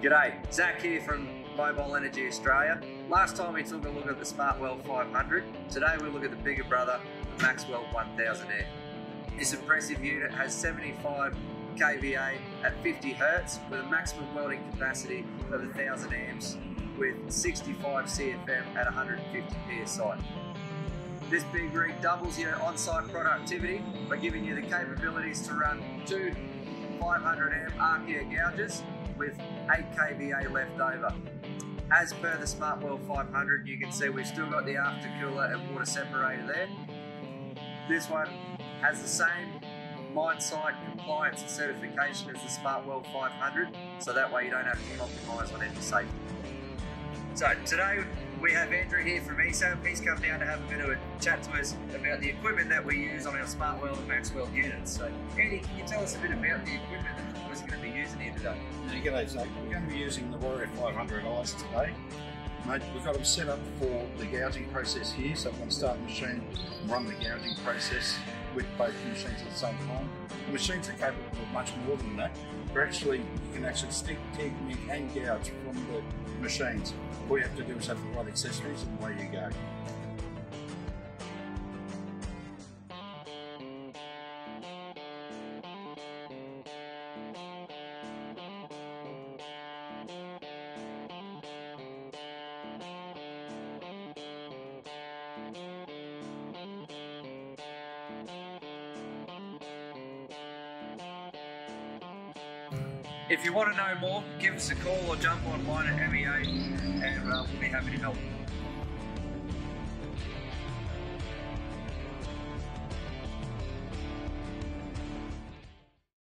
G'day, Zach here from Mobile Energy Australia. Last time we took a look at the Smartweld 500. Today we look at the bigger brother, the Maxweld 1000 Air. This impressive unit has 75 kVA at 50 Hz with a maximum welding capacity of 1000 amps with 65 CFM at 150 PSI. This big rig doubles your on-site productivity by giving you the capabilities to run two 500 amp arc air gouges with 8 kVA left over. As per the Smartweld 500, you can see we've still got the aftercooler and water separator there. This one has the same mine site compliance and certification as the Smartweld 500, so that way you don't have to compromise on any safety. So today we have Andrew here from ESAB. He's come down to have a bit of a chat to us about the equipment that we use on our Smartweld and Maxweld units. So Andy, can you tell us a bit about the equipment that we're going to be using here today? Yeah, g'day Zach. We're going to be using the Warrior 500is today. We've got them set up for the gouging process here, so I'm going to start the machine and run the gouging process with both machines at the same time. The machines are capable of much more than that. We're actually, you can actually stick, TIG, MIG and gouge from the machines. All you have to do is have the right accessories and away you go. If you want to know more, give us a call or jump online at MEA and uh, we'll be happy to help.